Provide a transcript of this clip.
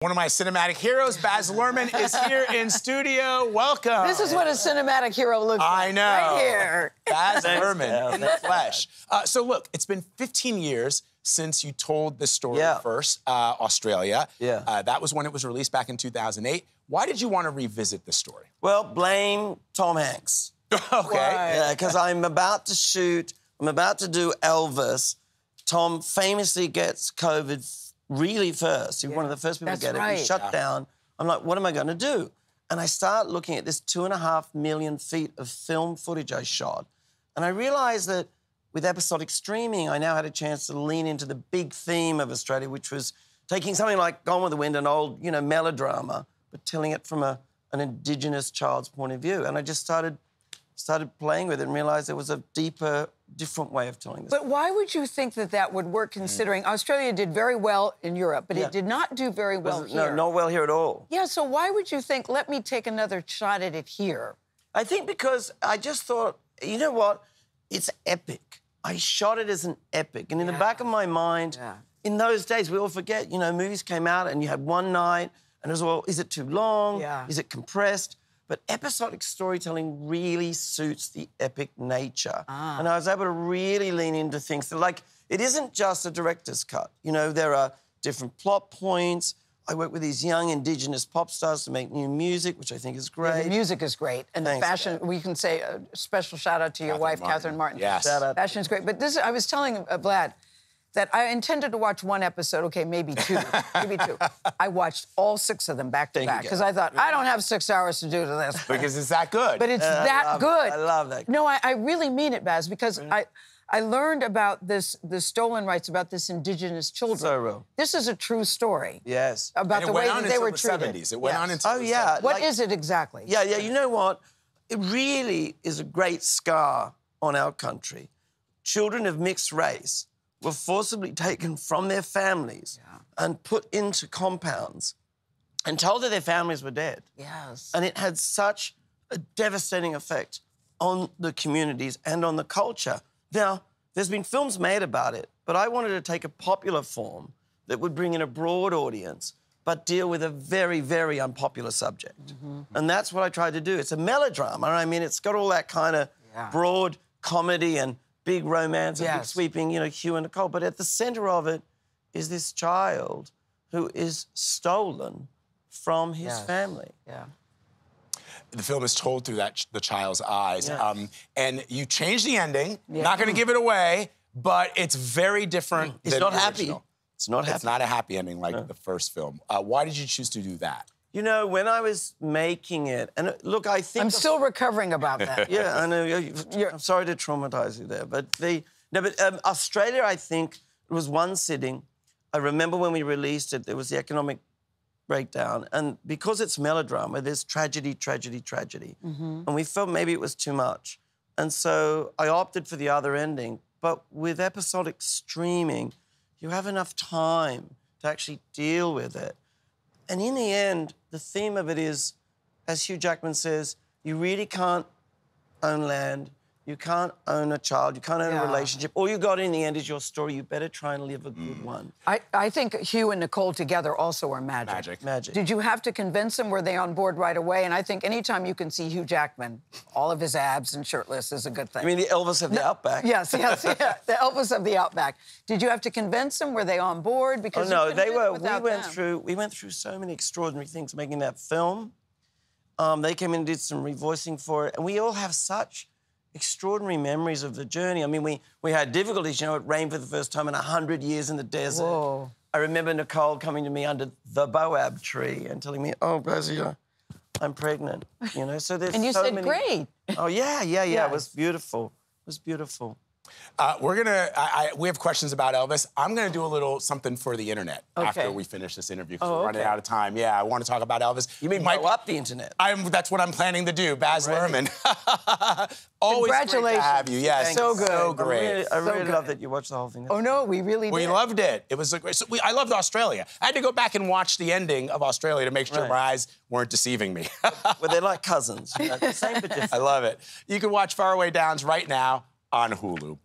One of my cinematic heroes, Baz Luhrmann, is here in studio. Welcome. This is what a cinematic hero looks like. I know. Right here. Baz Luhrmann in the flesh. Uh, so look, it's been 15 years since you told this story Yeah. first, uh, Australia. Yeah. Uh, that was when it was released back in 2008. Why did you want to revisit the story? Well, blame Tom Hanks. okay. Yeah, because I'm about to shoot, I'm about to do Elvis. Tom famously gets COVID f- really first. He's one of the first people That's to get it. right. He shut Yeah. down. I'm like, what am I going to do? And I start looking at this two and a half million feet of film footage I shot. And I realized that with episodic streaming, I now had a chance to lean into the big theme of Australia, which was taking something like Gone with the Wind, an old, you know, melodrama, but telling it from a, an Indigenous child's point of view. And I just started started playing with it and realized there was a deeper, different way of telling this. But why would you think that that would work hmm. considering Australia did very well in Europe, but Yeah. it did not do very well no, here? No, not well here at all. Yeah, so why would you think, let me take another shot at it here? I think because I just thought, you know what? It's epic. I shot it as an epic. And in the back of my mind, Yeah. in those days, we all forget, you know, movies came out and you had one night, and it was, well, is it too long? Yeah. Is it compressed? But episodic storytelling really suits the epic nature. Ah. And I was able to really lean into things that, like, it isn't just a director's cut. You know, there are different plot points. I work with these young Indigenous pop stars to make new music, which I think is great. The music is great, and Thanks, the fashion. We can say a special shout out to your Catherine wife, Martin. Catherine Martin. Yes. Shout out. Fashion is great, but this. I was telling uh, Vlad that I intended to watch one episode. Okay, maybe two, maybe two. I watched all six of them back to Thank back because I thought I don't have six hours to do to this. Because it's that good. But it's I that love it. good. I love that. No, I, I really mean it, Baz, because I I learned about this the stolen rights about this indigenous children. So real. This is a true story Yes. about and it the went way on that they until were the treated. 70s. It went Yes. on until Oh, the yeah. 70s. What is like- it exactly? Yeah, yeah. You know what? It really is a great scar on our country. Children of mixed race were forcibly taken from their families and put into compounds and told that their families were dead. Yes. And it had such a devastating effect on the communities and on the culture. Now, there's been films made about it, but I wanted to take a popular form that would bring in a broad audience, but deal with a very, very unpopular subject. Mm-hmm. And that's what I tried to do. It's a melodrama. I mean, it's got all that kind of Yeah. broad comedy and big romance and big sweeping, you know, Hugh and Nicole. But at the center of it is this child who is stolen from his Yes. family. yeah. the film is told through that the child's eyes. Yeah. Um, and you change the ending. Yeah. Not going to give it away, but it's very different. It's than not the happy. original. It's not happy. It's not a happy ending like the first film. Uh, why did you choose to do that? You know, when I was making it, and uh, look, I think I'm still recovering about that. yeah, I know. you- You're- I'm sorry to traumatize you there, but the no, but um, Australia, I think it was one sitting. I remember when we released it, there was the economic breakdown, and because it's melodrama, there's tragedy, tragedy, tragedy, and we felt maybe it was too much, and so I opted for the other ending. But with episodic streaming, you have enough time to actually deal with it. And in the end, the theme of it is, as Hugh Jackman says, you really can't own land. You can't own a child. You can't own Yeah. a relationship. All you got in the end is your story. You better try and live a good one. I, I think Hugh and Nicole together also are magic. Magic. Magic. Did you have to convince them? Were they on board right away? And I think anytime you can see Hugh Jackman, all of his abs and shirtless is a good thing. I mean, the Elvis of the Outback. yes, yes, yeah. The Elvis of the Outback. Did you have to convince them? Were they on board? Oh Because you no, they were. We went them. through. We went through so many extraordinary things making that film. Um, they came in and did some revoicing for it, and we all have such extraordinary memories of the journey. I mean, we we had difficulties. You know, it rained for the first time in hundred years in the desert. Whoa. I remember Nicole coming to me under the boab tree and telling me, "Oh, Bazia, I'm pregnant." You know, so there's And you so said, many- great. Oh yeah, yeah, yeah. It was beautiful. It was beautiful. Uh, we're gonna. I, I, we have questions about Elvis. I'm gonna do a little something for the internet after we finish this interview because Oh, we're running okay. out of time. Yeah, I want to talk about Elvis. You mean Might- blow up the internet? I'm, that's what I'm planning to do. Baz Great. Luhrmann. Always great to Congratulations. have you. Yes, Thank So good. So I great. really, I really good. love that you watched the whole thing. Oh no, we really We did. loved it. It was a great. So we, I loved Australia. I had to go back and watch the ending of Australia to make sure Right. my eyes weren't deceiving me. Well, they're like cousins. you know, the same but different. I love it. You can watch Faraway Downs right now on Hulu.